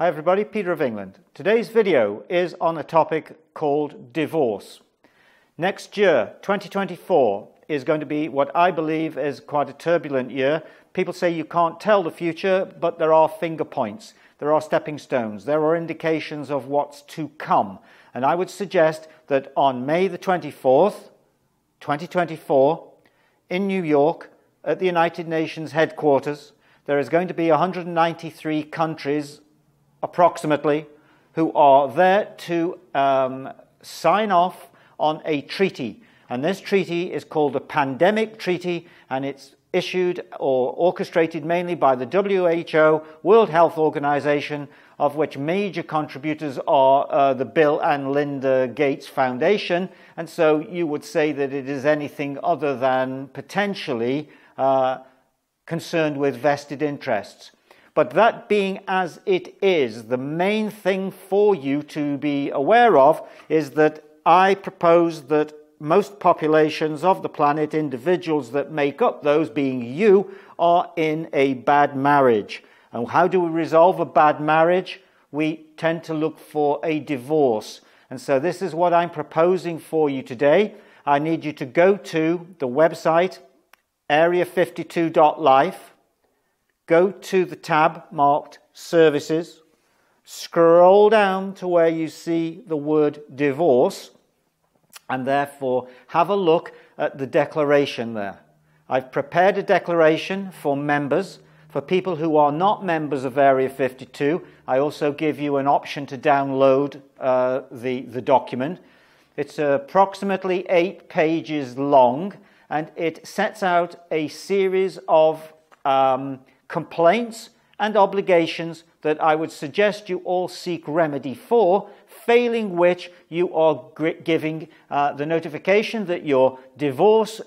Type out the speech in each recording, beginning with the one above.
Hi everybody, Peter of England. Today's video is on a topic called divorce. Next year, 2024, is going to be what I believe is quite a turbulent year. People say you can't tell the future, but there are finger points, there are stepping stones, there are indications of what's to come. And I would suggest that on May the 24th, 2024, in New York, at the United Nations headquarters, there is going to be 193 countries approximately, who are there to um, sign off on a treaty. And this treaty is called the Pandemic Treaty, and it's issued or orchestrated mainly by the WHO, World Health Organization, of which major contributors are uh, the Bill and Melinda Gates Foundation. And so you would say that it is anything other than potentially uh, concerned with vested interests. But that being as it is, the main thing for you to be aware of is that I propose that most populations of the planet, individuals that make up those, being you, are in a bad marriage. And how do we resolve a bad marriage? We tend to look for a divorce. And so this is what I'm proposing for you today. I need you to go to the website area52.life go to the tab marked Services, scroll down to where you see the word divorce, and therefore have a look at the declaration there. I've prepared a declaration for members. For people who are not members of Area 52, I also give you an option to download uh, the, the document. It's approximately eight pages long and it sets out a series of um, complaints, and obligations that I would suggest you all seek remedy for, failing which you are giving uh, the notification that your divorce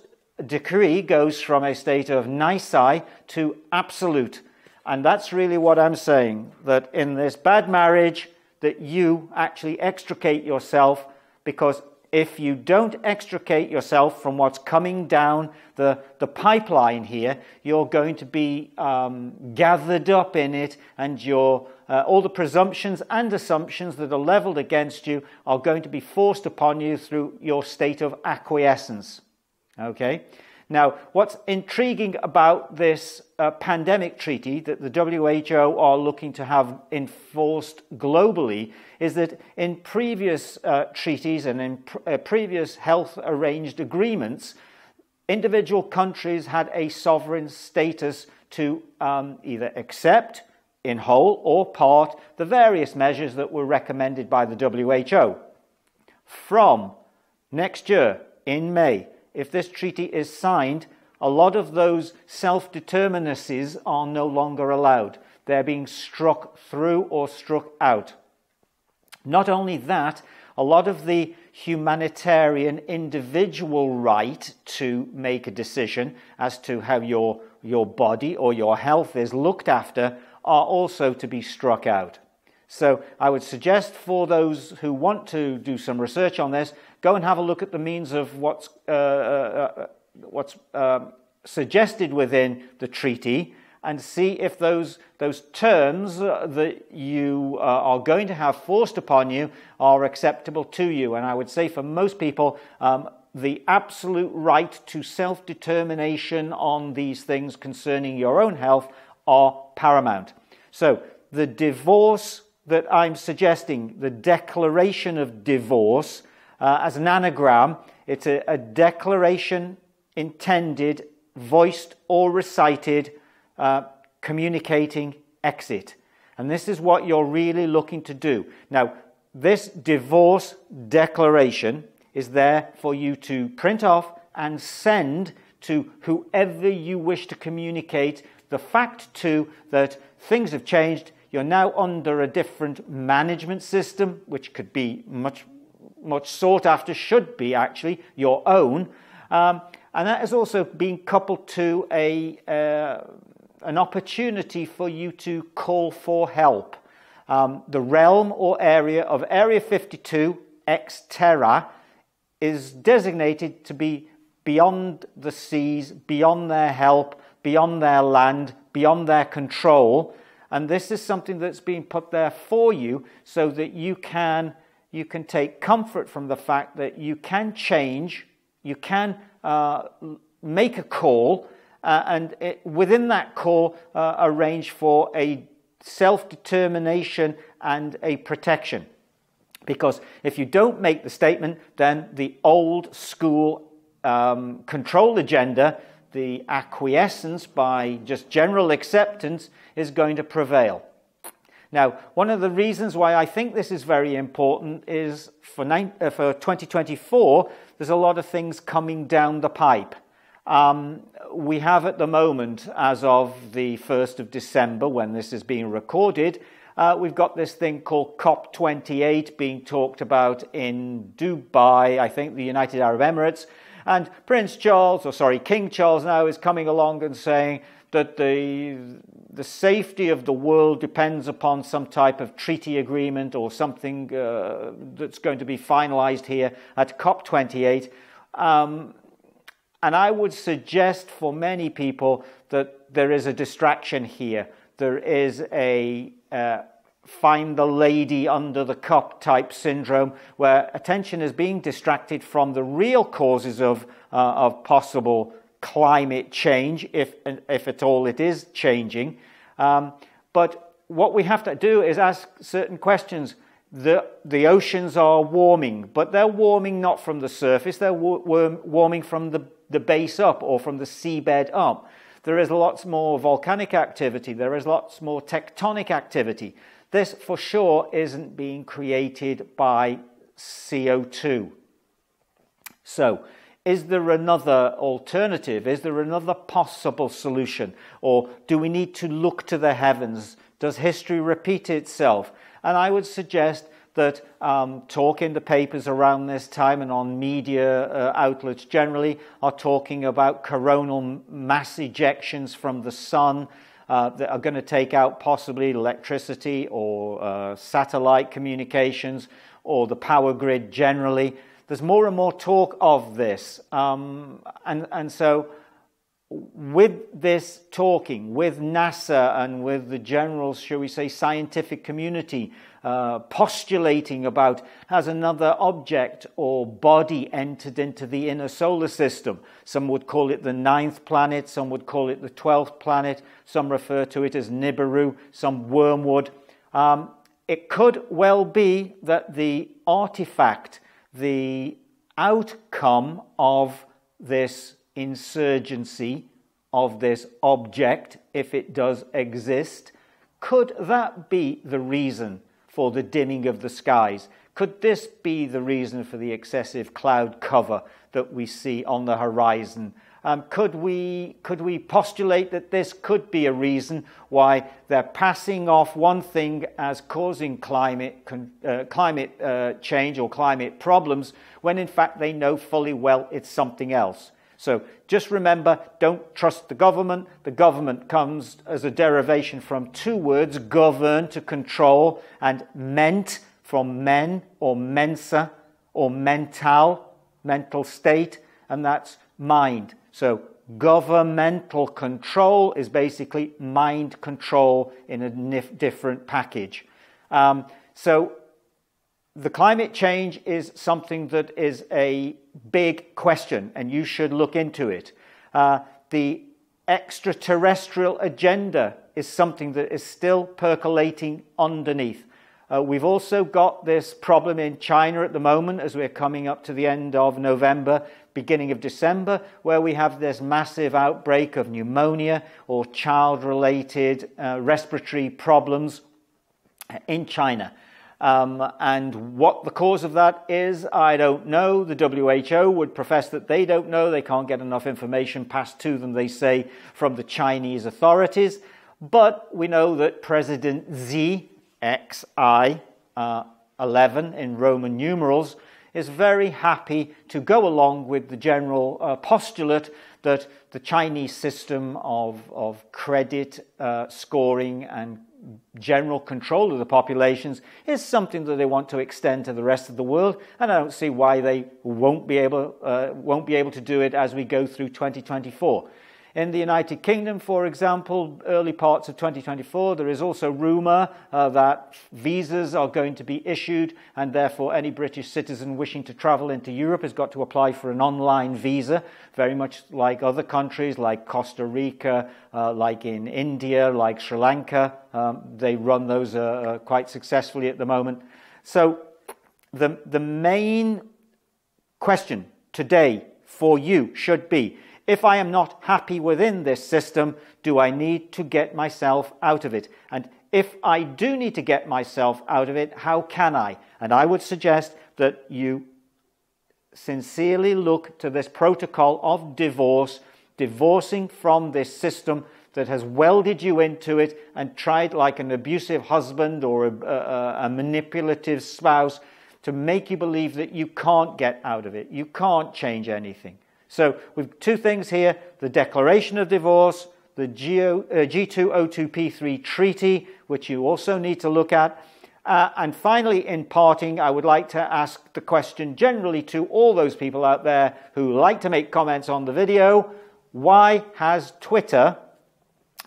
decree goes from a state of nisi to absolute. And that's really what I'm saying, that in this bad marriage, that you actually extricate yourself because if you don't extricate yourself from what's coming down the, the pipeline here, you're going to be um, gathered up in it, and your, uh, all the presumptions and assumptions that are leveled against you are going to be forced upon you through your state of acquiescence. Okay? Now, what's intriguing about this uh, pandemic treaty that the WHO are looking to have enforced globally is that in previous uh, treaties and in pr- uh, previous health arranged agreements, individual countries had a sovereign status to um, either accept in whole or part the various measures that were recommended by the WHO. From next year, in May, if this treaty is signed, a lot of those self determinacies are no longer allowed. They're being struck through or struck out. Not only that, a lot of the humanitarian individual right to make a decision as to how your, your body or your health is looked after are also to be struck out. So I would suggest for those who want to do some research on this, go and have a look at the means of what's, uh, uh, uh what's um, suggested within the treaty and see if those, those terms that you uh, are going to have forced upon you are acceptable to you. And I would say for most people, um, the absolute right to self determination on these things concerning your own health are paramount. So the divorce that I'm suggesting, the declaration of divorce, uh, as an anagram, it's a, a, declaration intended, voiced, or recited, uh, communicating exit. And this is what you're really looking to do. Now, this divorce declaration is there for you to print off and send to whoever you wish to communicate the fact to that things have changed you're now under a different management system, which could be much, much sought after, should be actually your own. Um, and that has also been coupled to a, uh, an opportunity for you to call for help. Um, the realm or area of Area 52, ex terra, is designated to be beyond the seas, beyond their help, beyond their land, beyond their control. And this is something that's being put there for you so that you can, you can take comfort from the fact that you can change, you can uh, make a call, uh, and it, within that call, uh, arrange for a self determination and a protection. Because if you don't make the statement, then the old school um, control agenda, the acquiescence by just general acceptance, is going to prevail. Now, one of the reasons why I think this is very important is for, uh, for 2024, there's a lot of things coming down the pipe. Um, we have at the moment, as of the 1st of December, when this is being recorded, uh, we've got this thing called COP28 being talked about in Dubai, I think, the United Arab Emirates. And Prince Charles, or sorry, King Charles now is coming along and saying that the, the safety of the world depends upon some type of treaty agreement or something uh, that's going to be finalized here at COP28. Um, and I would suggest for many people that there is a distraction here. There is a uh, find the lady under the cup type syndrome where attention is being distracted from the real causes of, uh, of possible climate change, if, if at all it is changing. Um, but what we have to do is ask certain questions the, the oceans are warming, but they're warming not from the surface, they're warming from the, the base up or from the seabed up. There is lots more volcanic activity, there is lots more tectonic activity. This for sure isn't being created by CO2. So, is there another alternative? Is there another possible solution? Or do we need to look to the heavens? Does history repeat itself? And I would suggest that um, talk in the papers around this time and on media uh, outlets generally are talking about coronal mass ejections from the sun uh, that are going to take out possibly electricity or uh, satellite communications or the power grid generally. There's more and more talk of this. Um, and, and so with this talking, with NASA and with the general, shall we say, scientific community uh, postulating about has another object or body entered into the inner solar system. Some would call it the ninth planet, some would call it the twelfth planet, some refer to it as Nibiru, some wormwood. Um, it could well be that the artifact, the outcome of this insurgency of this object, if it does exist, could that be the reason for the dimming of the skies? Could this be the reason for the excessive cloud cover that we see on the horizon? Um, could, we, could we postulate that this could be a reason why they're passing off one thing as causing climate, uh, climate uh, change or climate problems when in fact they know fully well it's something else? So just remember, don't trust the government. The government comes as a derivation from two words, govern, to control, and ment, from men, or mensa, or mental, mental state, and that's mind. So governmental control is basically mind control in a different package. Um, so the climate change is something that is a big question, and you should look into it. Uh, the extraterrestrial agenda is something that is still percolating underneath. Uh, we've also got this problem in China at the moment as we're coming up to the end of November, beginning of December, where we have this massive outbreak of pneumonia or child related uh, respiratory problems in China. Um, and what the cause of that is, I don't know. The WHO would profess that they don't know. They can't get enough information passed to them, they say, from the Chinese authorities. But we know that President Xi, XI uh, 11 in Roman numerals, is very happy to go along with the general uh, postulate that the Chinese system of, of credit uh, scoring and general control of the populations is something that they want to extend to the rest of the world, and I don't see why they won't be able, uh, won't be able to do it as we go through 2024. In the United Kingdom, for example, early parts of 2024, there is also rumour uh, that visas are going to be issued, and therefore any British citizen wishing to travel into Europe has got to apply for an online visa, very much like other countries like Costa Rica, uh, like in India, like Sri Lanka. Um, they run those uh, uh quite successfully at the moment. So, the, the main question today for you should be if I am not happy within this system, do I need to get myself out of it? And if I do need to get myself out of it, how can I? And I would suggest that you sincerely look to this protocol of divorce, divorcing from this system that has welded you into it and tried, like an abusive husband or a, a, a manipulative spouse, to make you believe that you can't get out of it. You can't change anything. So we've two things here the declaration of divorce, the G2O2P3 uh, treaty, which you also need to look at. Uh, and finally, in parting, I would like to ask the question generally to all those people out there who like to make comments on the video why has Twitter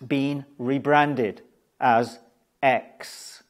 been rebranded as X?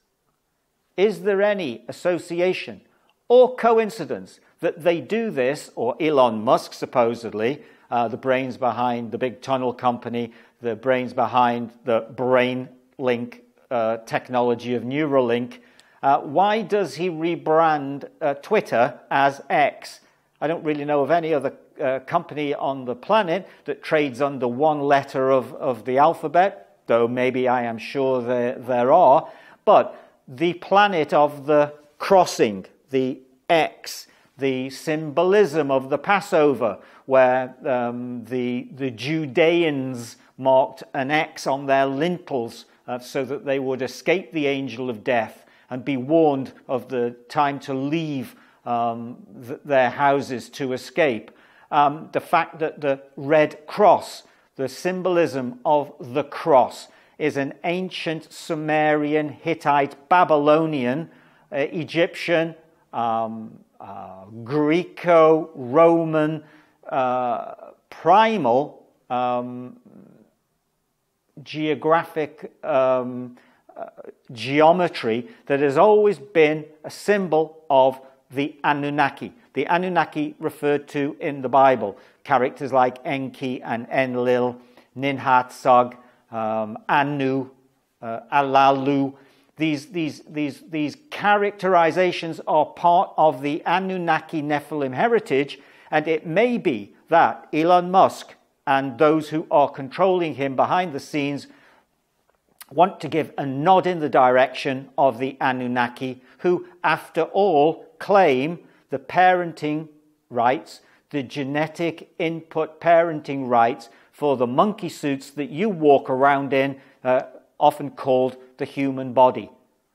Is there any association or coincidence that they do this, or Elon Musk supposedly, uh, the brains behind the big tunnel company, the brains behind the brain link uh, technology of Neuralink, uh, why does he rebrand uh, Twitter as X? I don't really know of any other uh, company on the planet that trades under one letter of, of the alphabet, though maybe I am sure there, there are. But the planet of the crossing, the X, the symbolism of the Passover, where um, the, the Judeans marked an X on their lintels uh, so that they would escape the angel of death and be warned of the time to leave um, th- their houses to escape. Um, the fact that the red cross, the symbolism of the cross, is an ancient Sumerian, Hittite, Babylonian, uh, Egyptian, um, uh, Greco Roman uh, primal um, geographic um, uh, geometry that has always been a symbol of the Anunnaki. The Anunnaki referred to in the Bible, characters like Enki and Enlil, Ninhursag, um, Anu, uh, Alalu, these, these, these, these characterizations are part of the Anunnaki Nephilim heritage, and it may be that Elon Musk and those who are controlling him behind the scenes want to give a nod in the direction of the Anunnaki, who, after all, claim the parenting rights, the genetic input parenting rights for the monkey suits that you walk around in, uh, often called the human body.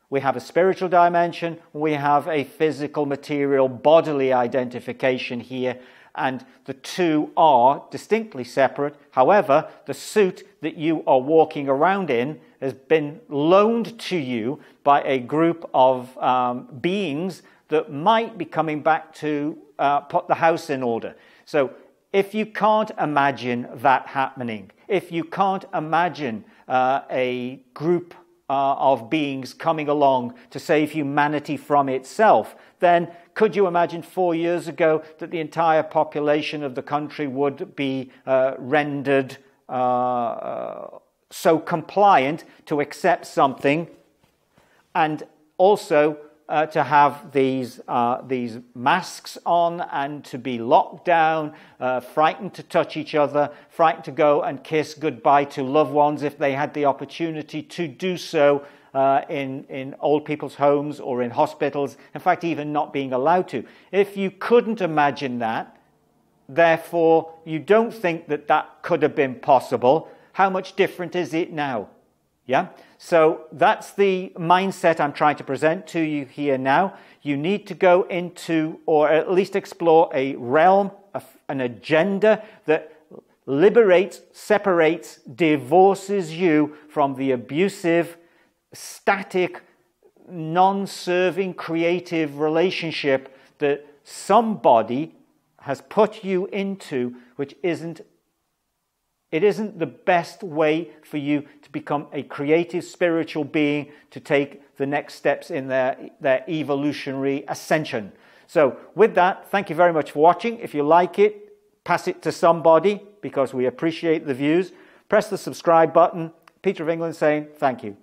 We have a spiritual dimension, we have a physical, material, bodily identification here, and the two are distinctly separate. However, the suit that you are walking around in has been loaned to you by a group of um, beings that might be coming back to uh, put the house in order. So, if you can't imagine that happening, if you can't imagine uh, a group uh, of beings coming along to save humanity from itself, then could you imagine four years ago that the entire population of the country would be uh, rendered uh, uh so compliant to accept something? And also uh, to have these, uh, these masks on and to be locked down, uh, frightened to touch each other, frightened to go and kiss goodbye to loved ones if they had the opportunity to do so uh, in, in old people's homes or in hospitals, in fact, even not being allowed to. If you couldn't imagine that, therefore you don't think that that could have been possible, how much different is it now? Yeah? So that's the mindset I'm trying to present to you here now. You need to go into, or at least explore, a realm, an agenda that liberates, separates, divorces you from the abusive, static, non serving, creative relationship that somebody has put you into, which isn't It isn't the best way for you to become a creative spiritual being to take the next steps in their, their evolutionary ascension. So, with that, thank you very much for watching. If you like it, pass it to somebody because we appreciate the views. Press the subscribe button. Peter of England saying thank you.